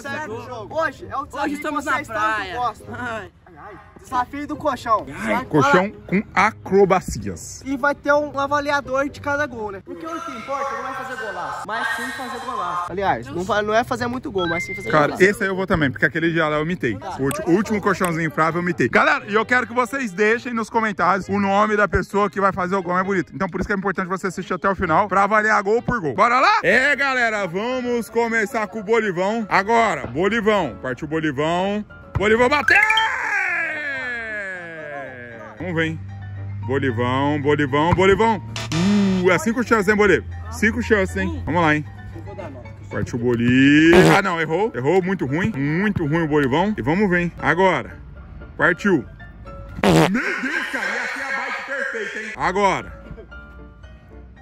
Sério, que jogo. hoje é o desafio Hoje estamos que na vocês tanto praia. gostam. Ai. Ai, ai. Desafio do colchão. Vai- Colchão com acrobacias. E vai ter um avaliador de cada gol, né? Porque o que importa não é fazer golaço, mas sim fazer golaço. Aliás, não, não é fazer muito gol, mas sim fazer Cara, golaço. esse aí eu vou também, porque aquele dia lá eu imitei. O, ulti- o último colchãozinho infrável eu imitei. Galera, e eu quero que vocês deixem nos comentários o nome da pessoa que vai fazer o gol mais bonito. Então por isso que é importante você assistir até o final pra avaliar gol por gol. Bora lá? É, galera, vamos começar com o Bolivão. Agora, Bolivão. Partiu o Bolivão. Bolivão bateu! Vamos ver, hein? Bolivão, Bolivão, Bolivão. Uh, é cinco chances, hein, Bolívia? Cinco chances, hein? Vamos lá, hein? Partiu o Bolívia. Ah, não, errou. Errou, muito ruim. Muito ruim o Bolivão. E vamos ver, hein? Agora. Partiu. Meu Deus, cara. E aqui é a bike perfeita, hein? Agora.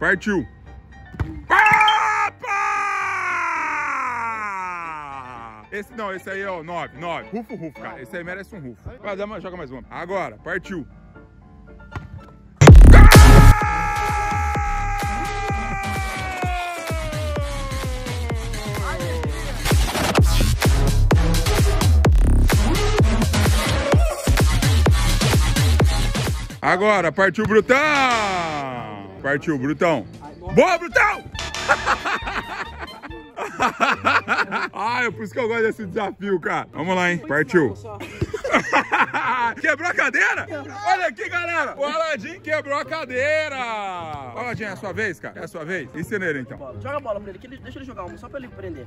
Partiu. Opa! Esse, não, esse aí, ó, 9, 9. Rufo, rufo, cara. Esse aí merece um rufo. Vai, joga mais uma. Agora, partiu. Agora, partiu o Brutão! Partiu, Brutão. Boa, Brutão! Ai, é por isso que eu gosto desse desafio, cara. Vamos lá, hein? Partiu. Quebrou a cadeira? Olha aqui, galera. O Aladim quebrou a cadeira. Aladim, é a sua vez, cara? É a sua vez? Ensina ele, então. Joga a bola pra ele, que ele- deixa ele jogar uma, só pra ele prender.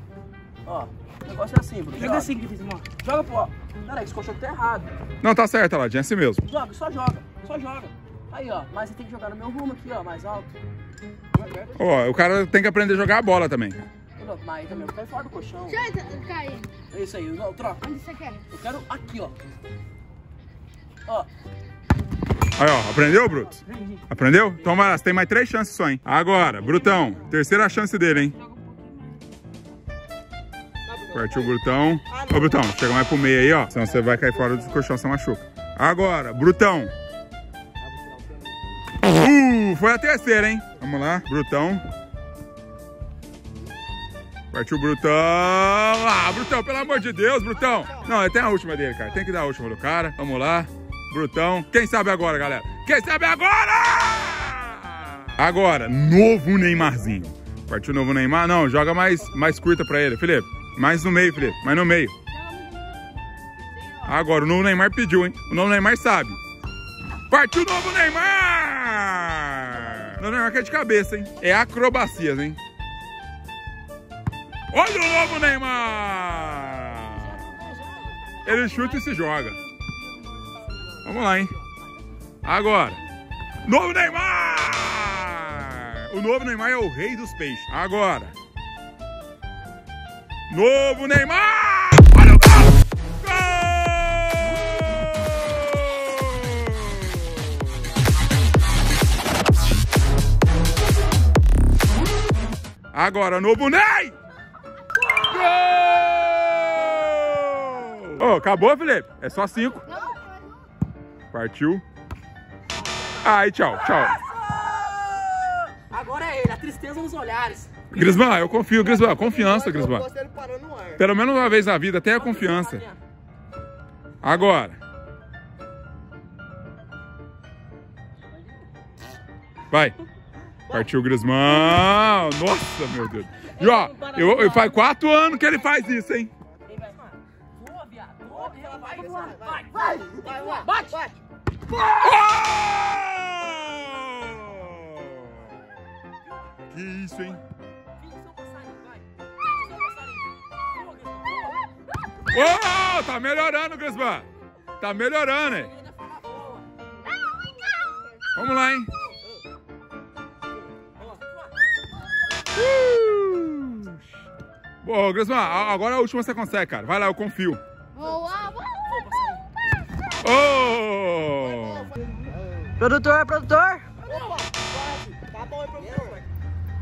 Ó, o negócio é assim, Bruno. Joga assim que fiz, irmão. Joga pro. Peraí, esse colchão tá errado. Não, tá certo, Aladim, é assim mesmo. Joga, só joga, só joga. Aí, ó, mas você tem que jogar no meu rumo aqui, ó, mais alto. Ó, o cara tem que aprender a jogar a bola também. Não, Mas aí também, cai fora do colchão. Deixa eu cair. É isso aí, não, troca. Onde você quer? Eu quero aqui, ó. Ó, Aí, ó, aprendeu, Bruto? Aprendeu? Então vai lá, você tem mais três chances só, hein? Agora, Brutão, terceira chance dele, hein? Partiu o Brutão. Ô, Brutão, chega mais pro meio aí, ó. Senão você vai cair fora do colchão, você machuca. Agora, Brutão. Foi a terceira, hein? Vamos lá, Brutão. Partiu o Brutão. Ah, Brutão, pelo amor de Deus, Brutão. Não, tem a última dele, cara. Tem que dar a última do cara. Vamos lá. Brutão. Quem sabe agora, galera? Quem sabe agora? Agora, novo Neymarzinho. Partiu novo Neymar. Não, joga mais, mais curta pra ele, Felipe. Mais no meio, Felipe. Mais no meio. Agora, o novo Neymar pediu, hein? O novo Neymar sabe. Partiu o novo Neymar! O novo Neymar que é de cabeça, hein? É acrobacias, hein? Olha o novo Neymar! Ele chuta e se joga. Vamos lá, hein? Agora. Novo Neymar! O novo Neymar é o rei dos peixes. Agora. Novo Neymar! Agora, novo Ney! Gol! Ô, acabou, Felipe? É só cinco. Partiu. Aí, tchau, tchau. agora é ele, a tristeza nos olhares. Griezmann, eu confio, Griezmann. Confiança, no ar. Pelo menos uma vez na vida, tenha confiança. Agora. Vai. Partiu o Griezmann. Nossa, meu Deus. E ó, eu, eu faz quatro anos que ele faz isso, hein? Ei, vai. Vai, vai. Bate. vai. Oh! Que isso, hein? Oh, tá melhorando, Griezmann. Tá melhorando, hein? Vamos lá, hein? Ô, Griezmann, a- agora a última você consegue, cara. Vai lá, eu confio. Boa, boa. Oh! Produtor, produtor. Tá bom aí, professor.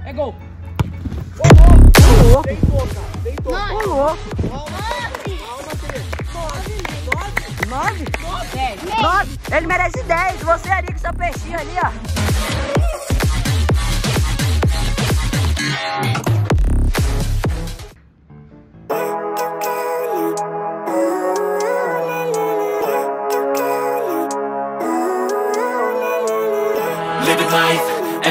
É gol. Deitou, cara. Deitou. Nove. louco. Nove. Nove? Dez. Nove. Ele merece dez. Você ali com seu peixinho ali, ó.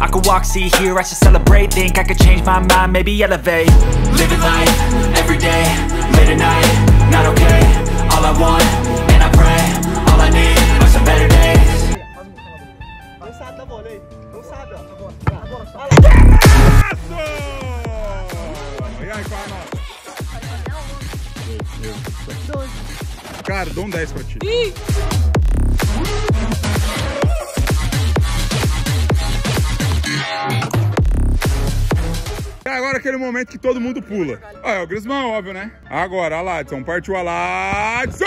I could walk, see, hear, I should celebrate Think I could change my mind, maybe elevate Living life, every day, late at night Not okay, all I want, and I pray All I need are some better days. Agora, agora. E aí, qual a. Cara, dou um 10 pra ti. É agora aquele momento que todo mundo pula. Ah, é o Grismão, óbvio, né? Agora, Aladson. Partiu Aladson!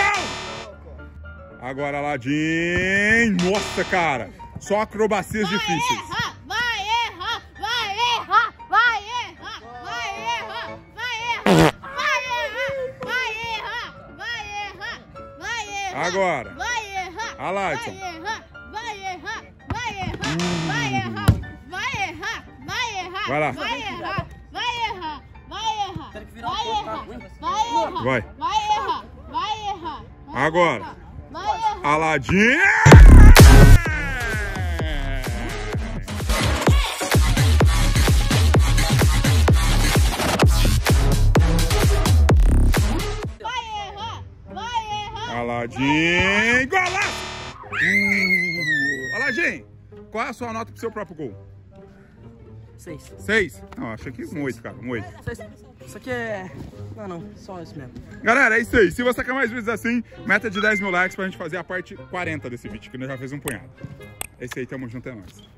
Agora, Aladim. Nossa, cara. Só acrobacias difíceis. errar, vai errar, vai errar, vai errar, vai errar, vai errar, vai errar, vai errar, vai errar, vai errar. Agora. Vai errar. Aladson. Vai errar, vai errar, vai errar, vai errar, vai errar, vai errar. Vai lá. Vai errar, vai errar. Vai. Vai errar, vai errar. vai Agora. errar, Vai errar. Aladim. Vai errar, vai errar. Aladim. Golaço! Uh, Aladim, qual é a sua nota pro seu próprio gol? Seis. Seis? Não, achei que um oito, cara. Um oito. Seis. Isso aqui é... Não, não. Só isso mesmo. Galera, é isso aí. Se você quer mais vídeos assim, meta de 10 mil likes pra gente fazer a parte 40 desse vídeo, que nós já fez um punhado. É isso aí, tamo junto, é nóis.